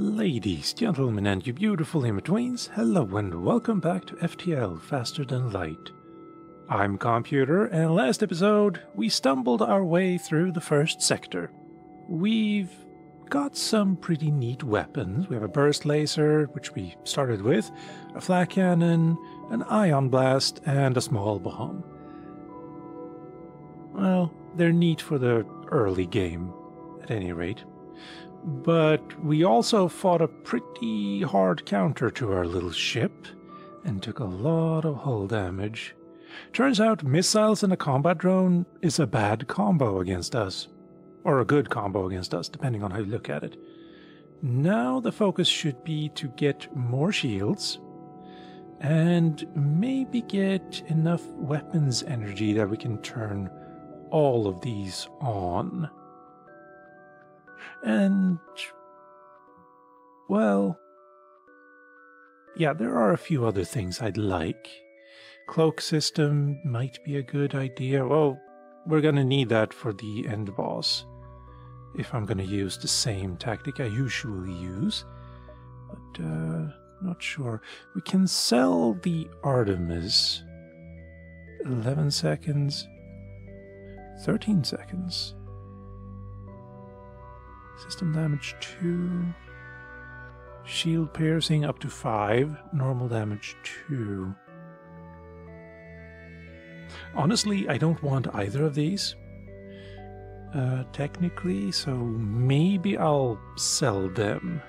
Ladies, gentlemen, and you beautiful in-betweens, hello and welcome back to FTL Faster Than Light. I'm Calmputer, and last episode, we stumbled our way through the first sector. We've got some pretty neat weapons. We have a burst laser, which we started with, a flak cannon, an ion blast, and a small bomb. Well, they're neat for the early game, at any rate. But we also fought a pretty hard counter to our little ship and took a lot of hull damage. Turns out missiles and a combat drone is a bad combo against us. Or a good combo against us, depending on how you look at it. Now the focus should be to get more shields and maybe get enough weapons energy that we can turn all of these on. And, well, yeah, there are a few other things I'd like. Cloak system might be a good idea. Well, we're gonna need that for the end boss. If I'm gonna use the same tactic I usually use. But, uh, not sure. We can sell the Artemis. 11 seconds. 13 seconds. System damage 2. Shield piercing up to 5. Normal damage 2. Honestly, I don't want either of these. Uh, technically, so maybe I'll sell them.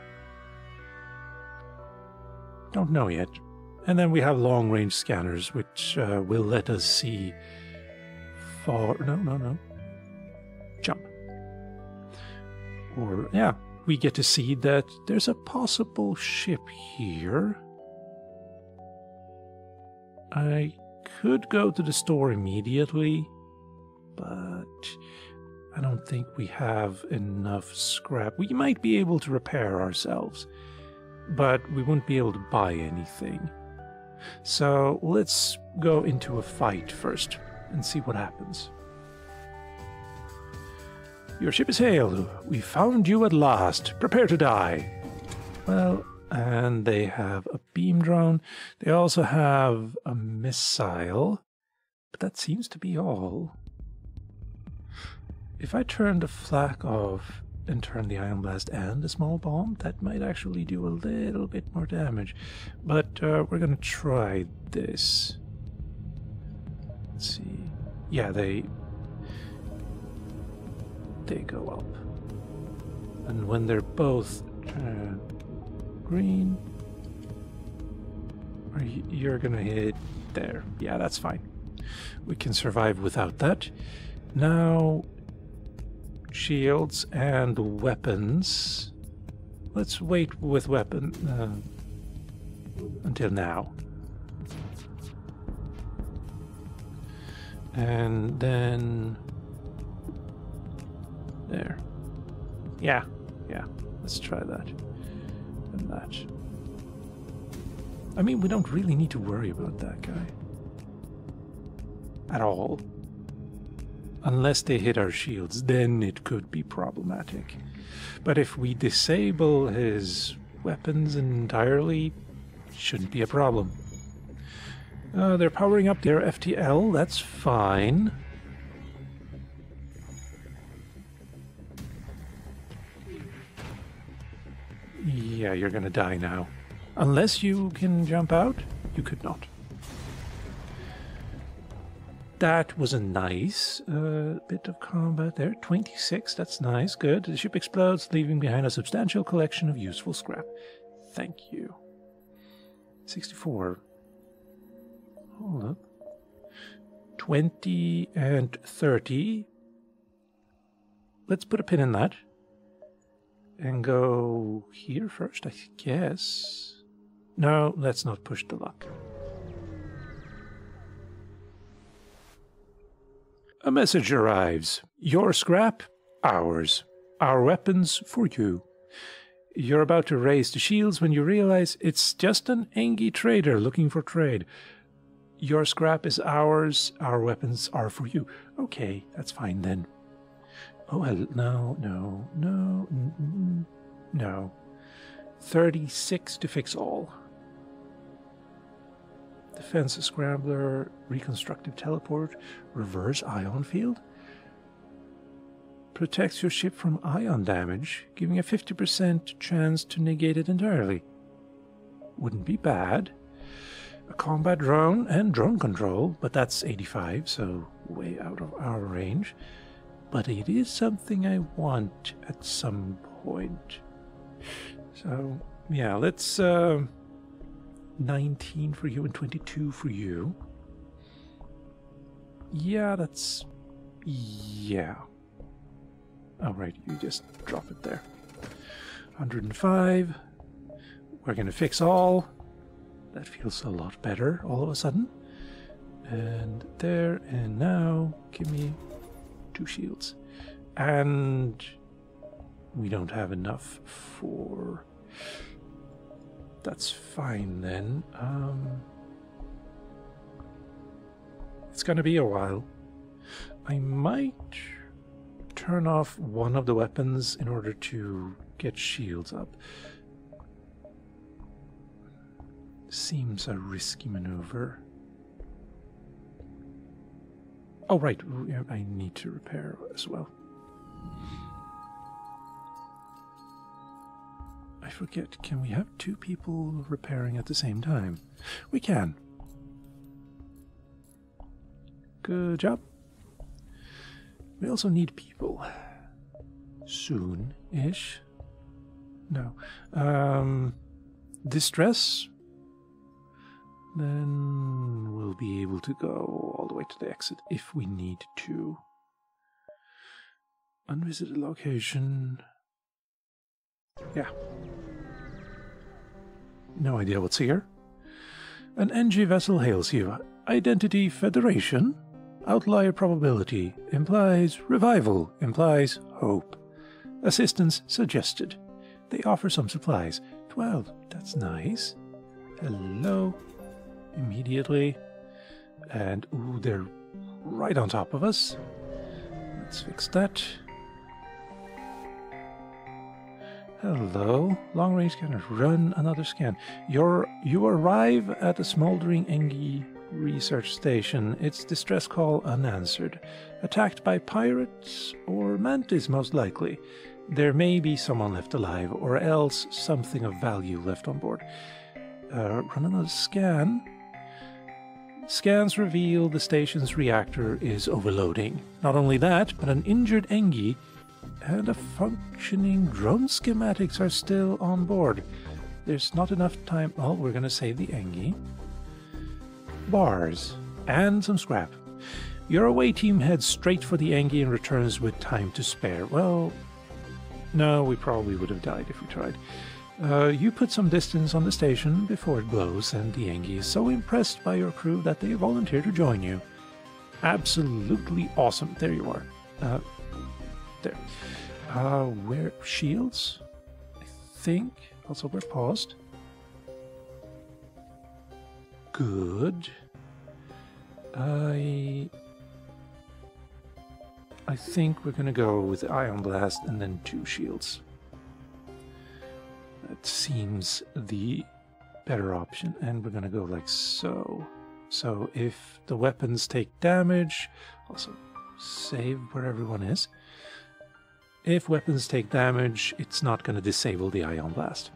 Don't know yet. And then we have long range scanners, which uh, will let us see far. No, no, no. Or, yeah, we get to see that there's a possible ship here. I could go to the store immediately, but I don't think we have enough scrap. We might be able to repair ourselves, but we wouldn't be able to buy anything. So let's go into a fight first and see what happens. Your ship is hailed. We found you at last. Prepare to die. Well, and they have a beam drone. They also have a missile, but that seems to be all. If I turn the flak off and turn the ion blast and the small bomb, that might actually do a little bit more damage. But uh, we're gonna try this. Let's see. Yeah, they they go up, and when they're both uh, green, you're gonna hit there. Yeah, that's fine. We can survive without that. Now, shields and weapons. Let's wait with weapon uh, until now. And then there. Yeah, yeah. Let's try that. And that. I mean, we don't really need to worry about that guy. At all. Unless they hit our shields, then it could be problematic. But if we disable his weapons entirely, shouldn't be a problem. Uh, they're powering up their FTL, that's fine. Yeah, you're gonna die now. Unless you can jump out, you could not. That was a nice uh, bit of combat there. 26, that's nice, good. The ship explodes, leaving behind a substantial collection of useful scrap. Thank you. 64. Hold up. 20 and 30. Let's put a pin in that. And go here first, I guess. No, let's not push the luck. A message arrives. Your scrap, ours. Our weapons, for you. You're about to raise the shields when you realize it's just an Engi trader looking for trade. Your scrap is ours, our weapons are for you. Okay, that's fine then. Oh, no, no, no, no. 36 to fix all. Defense Scrambler, Reconstructive Teleport, Reverse Ion Field. Protects your ship from ion damage, giving a 50% chance to negate it entirely. Wouldn't be bad. A combat drone and drone control, but that's 85, so way out of our range. But it is something I want at some point. So, yeah, let's. Uh, 19 for you and 22 for you. Yeah, that's. Yeah. All right, you just drop it there. 105. We're to fix all. That feels a lot better all of a sudden. And there and now, give me two shields. And we don't have enough for that's fine then. Um, it's gonna be a while. I might turn off one of the weapons in order to get shields up. Seems a risky maneuver. Oh, right, I need to repair as well. I forget, can we have two people repairing at the same time? We can. Good job. We also need people. Soon-ish. No. Um, distress. Then be able to go all the way to the exit if we need to. Unvisited location. Yeah. No idea what's here. An Engi vessel hails you. Identity Federation. Outlier probability implies revival, implies hope. Assistance suggested. They offer some supplies. Twelve. That's nice. Hello. Immediately. And, ooh, they're right on top of us. Let's fix that. Hello, long range scanner. Run another scan. You're, you arrive at the smoldering Engi research station. Its distress call unanswered. Attacked by pirates or mantis, most likely. There may be someone left alive, or else something of value left on board. Uh, run another scan. Scans reveal the station's reactor is overloading. Not only that, but an injured Engi and a functioning drone schematics are still on board. There's not enough time. Oh, we're going to save the Engi. Bars. And some scrap. Your away team heads straight for the Engi and returns with time to spare. Well, no, we probably would have died if we tried. Uh, you put some distance on the station before it blows, and the Engi is so impressed by your crew that they volunteer to join you. Absolutely awesome. There you are. Uh, there. Uh, where shields? I think. Also, we're paused. Good. I. I think we're gonna go with Ion Blast and then two shields. That seems the better option, and we're gonna go like so. So if the weapons take damage, also save where everyone is. If weapons take damage, it's not going to disable the Ion Blast.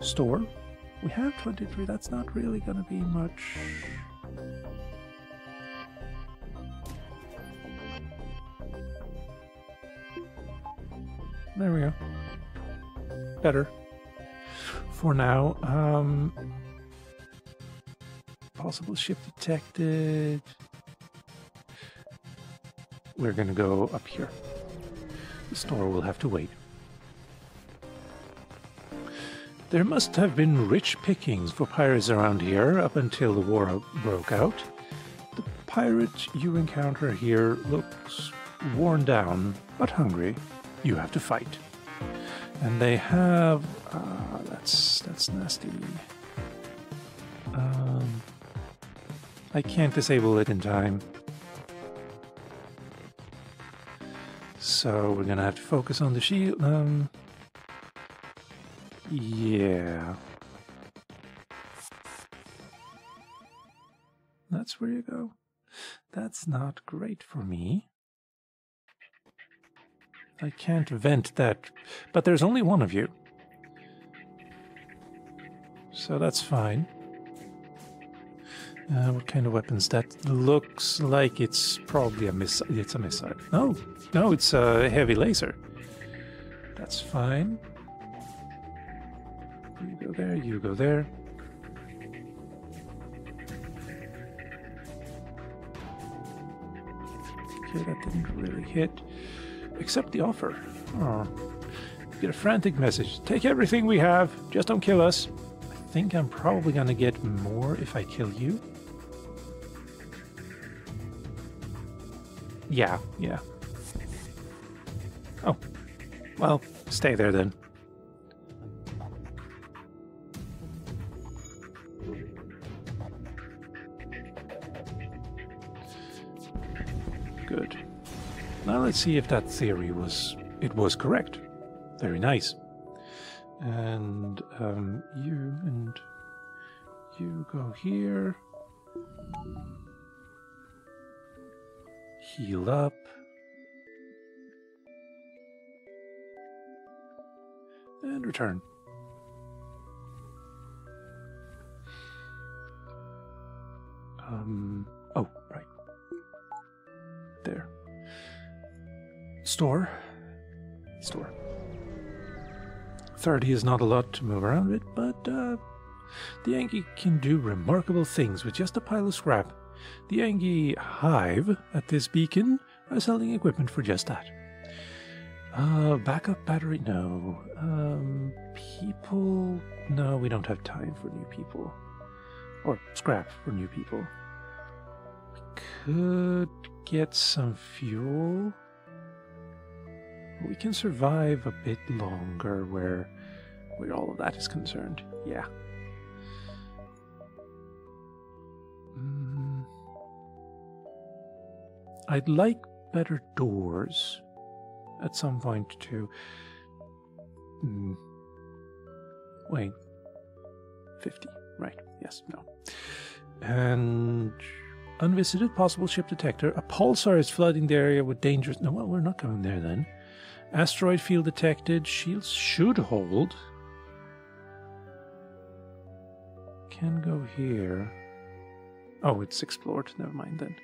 Store. We have 23, that's not really going to be much. There we go. Better. For now. Um, possible ship detected we're going to go up here. The store will have to wait. There must have been rich pickings for pirates around here up until the war broke out. The pirate you encounter here looks worn down, but hungry. You have to fight. And they have... Uh, that's, that's nasty. Um, I can't disable it in time. So we're gonna have to focus on the shield. Um, Yeah. That's where you go. That's not great for me. I can't vent that, but there's only one of you. So that's fine. Uh, what kind of weapons? That looks like it's probably a missile. It's a missile. No, no, it's a heavy laser. That's fine. You go there, you go there. Okay, that didn't really hit. Accept the offer. Oh. Get a frantic message. Take everything we have, just don't kill us. I think I'm probably gonna get more if I kill you. Yeah, yeah. Oh. Well, stay there then. Good. Now let's see if that theory was it was correct. Very nice. And um, you and you go here. Heal up. And return. Um, Store. Store. 30 is not a lot to move around with, but uh, the Engi can do remarkable things with just a pile of scrap. The Engi Hive at this beacon are selling equipment for just that. Uh, backup battery? No. Um, people? No, we don't have time for new people. Or scrap for new people. We could get some fuel. We can survive a bit longer where where all of that is concerned. Yeah. Mm. I'd like better doors at some point too. Mm. Wait. 50. Right. Yes. No. And unvisited possible ship detector. A pulsar is flooding the area with dangerous. No, well, we're not going there then. Asteroid field detected. Shields should hold. Can go here. Oh, it's explored. Never mind then.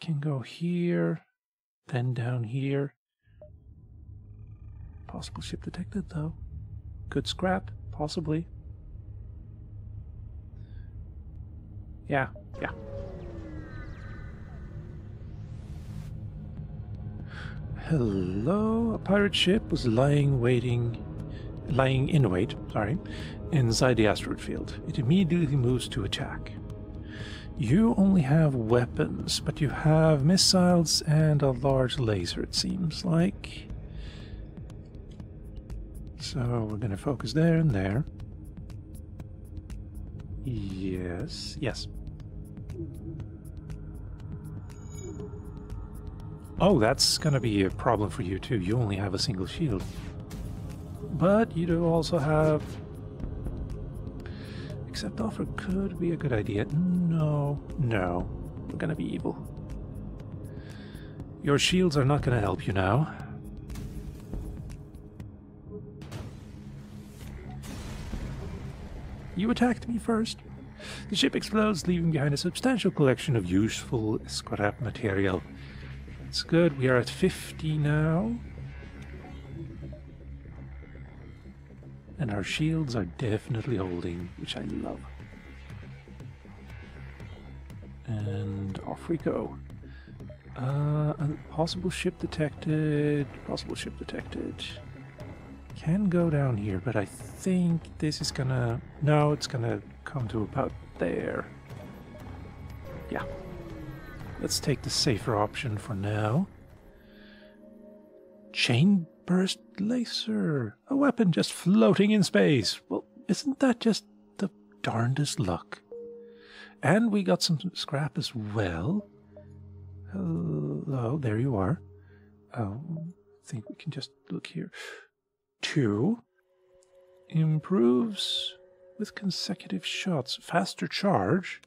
Can go here, then down here. Possible ship detected though. Good scrap, possibly. Yeah, yeah. Hello, a pirate ship was lying waiting, lying in wait, sorry, inside the asteroid field. It immediately moves to attack. You only have weapons, but you have missiles and a large laser, it seems like. So we're going to focus there and there. Yes, yes. Oh, that's going to be a problem for you too. You only have a single shield. But you do also have... Accept offer could be a good idea. No, no. We're going to be evil. Your shields are not going to help you now. You attacked me first. The ship explodes, leaving behind a substantial collection of useful scrap material. That's good. We are at 50 now. And our shields are definitely holding, which I love. And off we go. Uh, possible ship detected. Possible ship detected. Can go down here, but I think this is gonna... No, it's gonna come to about there. Yeah. Let's take the safer option for now. Chain burst laser. A weapon just floating in space. Well, isn't that just the darndest luck? And we got some scrap as well. Hello, there you are. Oh, I think we can just look here. 2 improves with consecutive shots. Faster charge.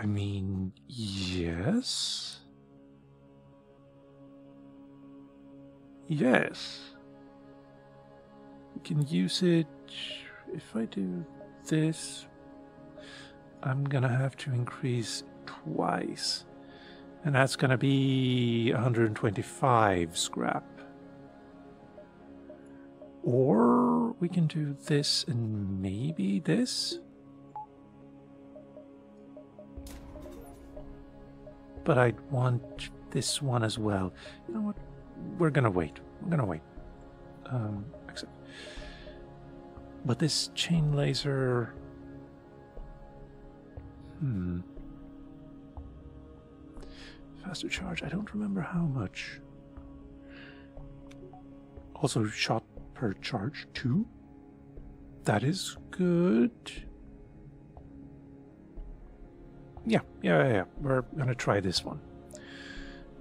I mean, yes. Yes. We can use it. If I do this, I'm gonna have to increase twice. And that's gonna be 125 scrap. Or we can do this and maybe this. But I'd want this one as well. You know what? We're gonna wait. We're gonna wait. Um, accept. But this chain laser. Hmm. Faster charge. I don't remember how much. Also, shot per charge, too. That is good. Yeah, yeah, yeah. We're gonna try this one.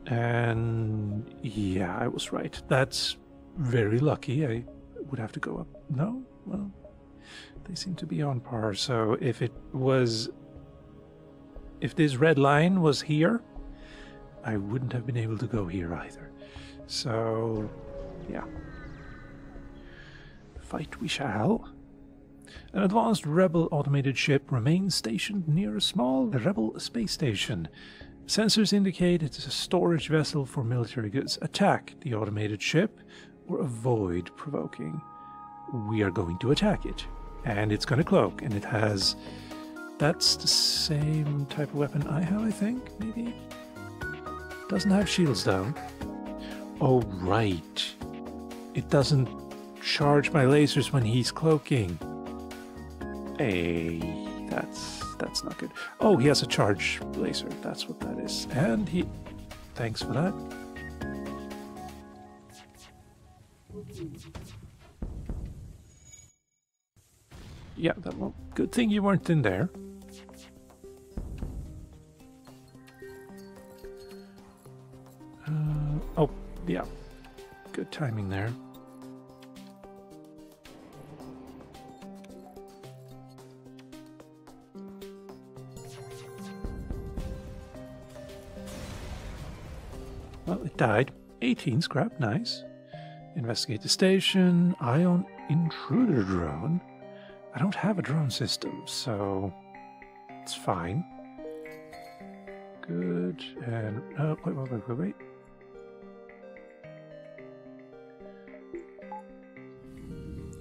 And yeah, I was right. That's very lucky. I would have to go up. No? Well, they seem to be on par. So if it was. If this red line was here, I wouldn't have been able to go here either. So, yeah. Fight we shall. An advanced Rebel automated ship remains stationed near a small Rebel space station. Sensors indicate it is a storage vessel for military goods. Attack the automated ship or avoid provoking. We are going to attack it. And it's going to cloak, and it has. That's the same type of weapon I have, I think, maybe? Doesn't have shields, though. Oh, right. It doesn't charge my lasers when he's cloaking. Hey, that's that's not good. Oh, he has a charge laser. That's what that is. And he... Thanks for that. Yeah, that, well, good thing you weren't in there. Uh, oh, yeah. Good timing there. Died. 18 scrap, nice. Investigate the station. Ion intruder drone. I don't have a drone system, so it's fine. Good. And oh, wait, wait, wait, wait, wait.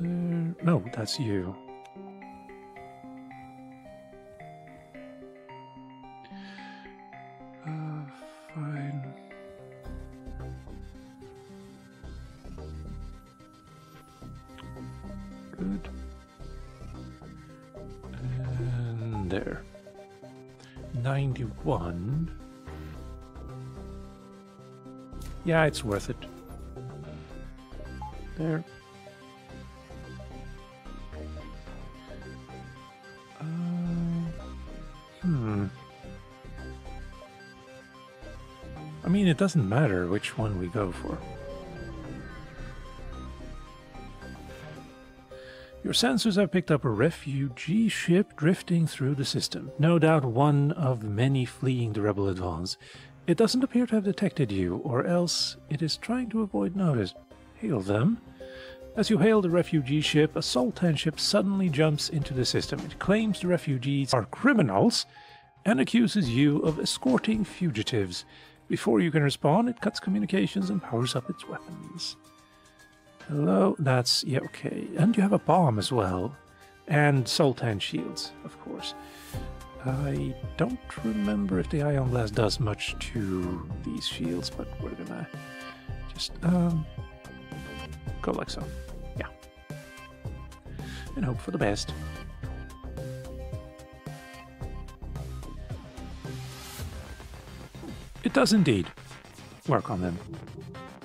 There. No, that's you. Yeah, it's worth it. There. Uh, hmm. I mean, it doesn't matter which one we go for. Your sensors have picked up a refugee ship drifting through the system. No doubt one of many fleeing the Rebel advance. It doesn't appear to have detected you, or else it is trying to avoid notice. Hail them. As you hail the refugee ship, a Zoltan ship suddenly jumps into the system. It claims the refugees are criminals and accuses you of escorting fugitives. Before you can respond, it cuts communications and powers up its weapons. Hello, that's yeah, okay. And you have a bomb as well. And Zoltan shields, of course. I don't remember if the Ion Blast does much to these shields, but we're gonna just um go like so. Yeah. And hope for the best. It does indeed work on them,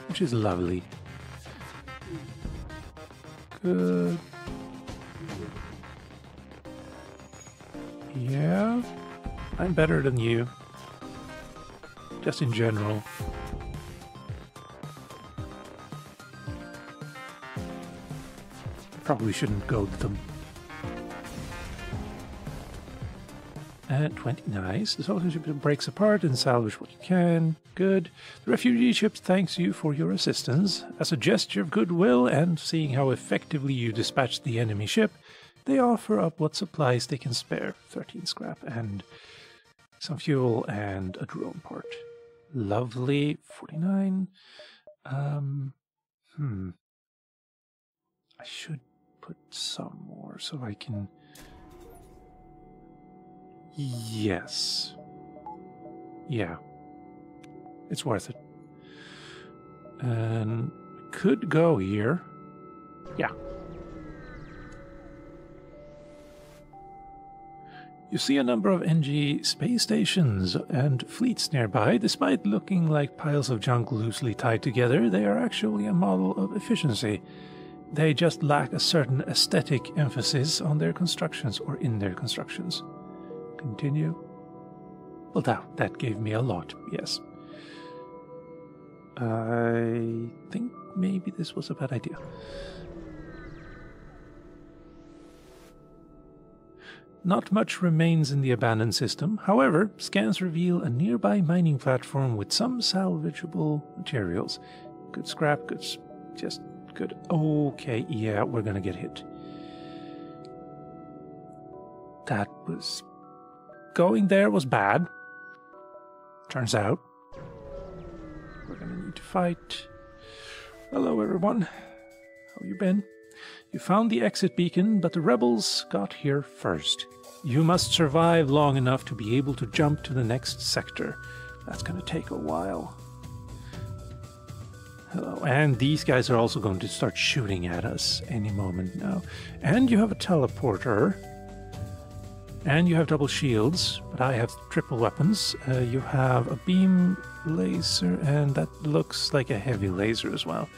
which is lovely. Good. I'm better than you. Just in general. Probably shouldn't goad them. At 20, nice. The Zoltan ship breaks apart and salvage what you can. Good. The refugee ship thanks you for your assistance. As a gesture of goodwill and seeing how effectively you dispatched the enemy ship, they offer up what supplies they can spare 13 scrap and some fuel and a drone part. Lovely. 49. Um, hmm. I should put some more so I can. Yes. Yeah. It's worth it. And could go here. Yeah. You see a number of Engi space stations and fleets nearby. Despite looking like piles of junk loosely tied together, they are actually a model of efficiency. They just lack a certain aesthetic emphasis on their constructions or in their constructions. Continue. Well, that, that gave me a lot, yes. I think maybe this was a bad idea. Not much remains in the abandoned system. However, scans reveal a nearby mining platform with some salvageable materials. Good scrap, good, just good. Okay, yeah, we're gonna get hit. That was. Going there was bad. Turns out. We're gonna need to fight. Hello, everyone. How you been? You found the exit beacon, but the rebels got here first. You must survive long enough to be able to jump to the next sector. That's going to take a while. Hello. And these guys are also going to start shooting at us any moment now. And you have a teleporter. And you have double shields, but I have triple weapons. Uh, you have a beam laser, and that looks like a heavy laser as well.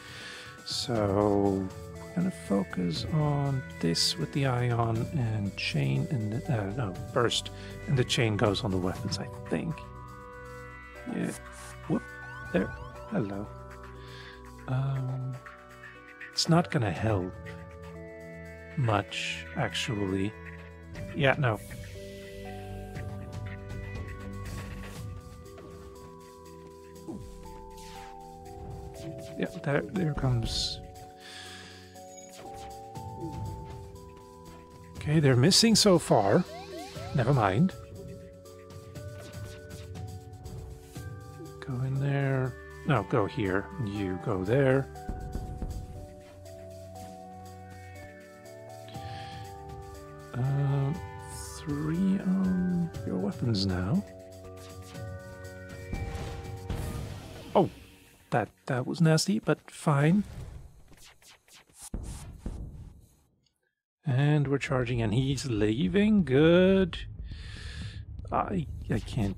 So gonna focus on this with the ion and chain and uh, no burst and the chain goes on the weapons i think. Yeah. Whoop. There. Hello. Um it's not gonna help much actually. Yeah no. Yeah there there comes Okay, they're missing so far. Never mind. Go in there. No, go here. You go there. Uh, three on your weapons now. Oh, that that was nasty, but fine. And we're charging, and he's leaving. Good. I I can't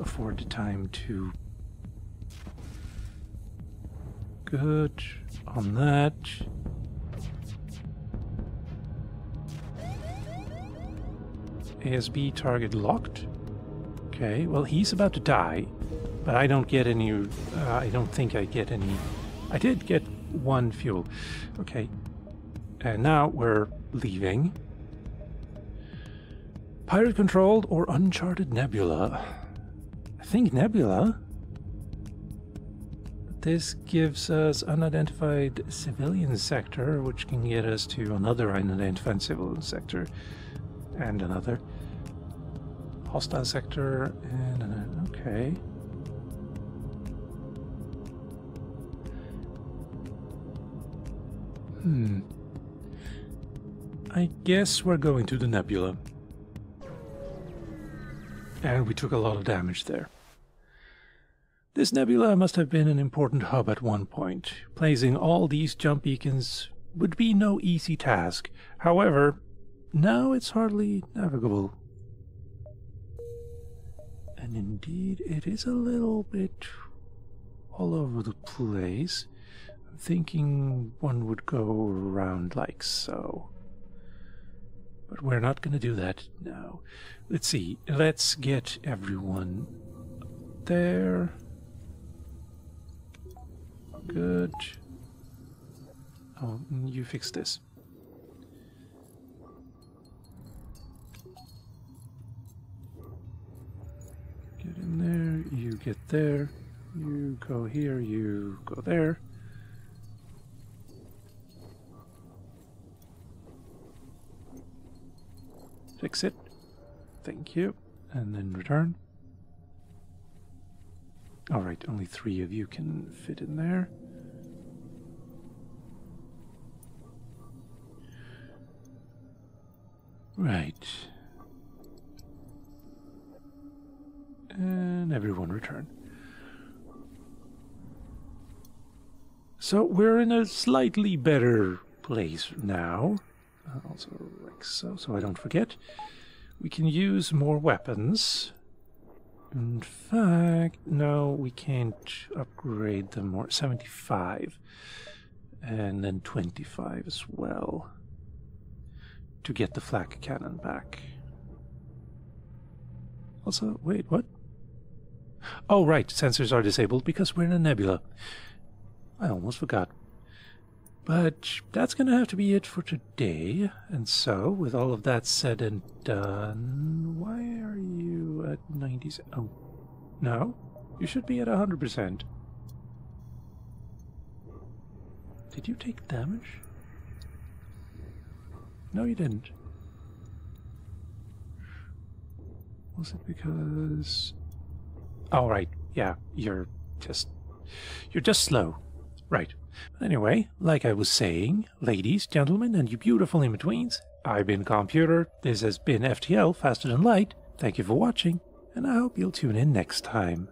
afford the time to. Good on that. ASB target locked. Okay, well he's about to die, but I don't get any. Uh, I don't think I get any. I did get one fuel. Okay, and now we're leaving. Pirate controlled or uncharted nebula? I think nebula. This gives us unidentified civilian sector, which can get us to another unidentified civilian sector and another hostile sector and. Okay. Hmm. I guess we're going to the nebula. And we took a lot of damage there. This nebula must have been an important hub at one point. Placing all these jump beacons would be no easy task. However, now it's hardly navigable. And indeed, it is a little bit all over the place. I'm thinking one would go around like so. But we're not going to do that now. Let's see. Let's get everyone there. Good. Oh, mm, you fix this. Get in there, you get there, you go here, you go there. Fix it. Thank you. And then return. Alright, only three of you can fit in there. Right. And everyone return. So we're in a slightly better place now. Also like so, so I don't forget. We can use more weapons. In fact, no, we can't upgrade them more. 75. And then 25 as well. To get the flak cannon back. Also, wait, what? Oh, right, sensors are disabled because we're in a nebula. I almost forgot. But that's going to have to be it for today. And so, with all of that said and done, why are you at 90s? Oh, no. You should be at 100%. Did you take damage? No, you didn't. Was it because... All right, yeah, you're just... You're just slow. Right. Anyway, like I was saying, ladies, gentlemen, and you beautiful in-betweens, I've been Calmputer, this has been FTL Faster Than Light, thank you for watching, and I hope you'll tune in next time.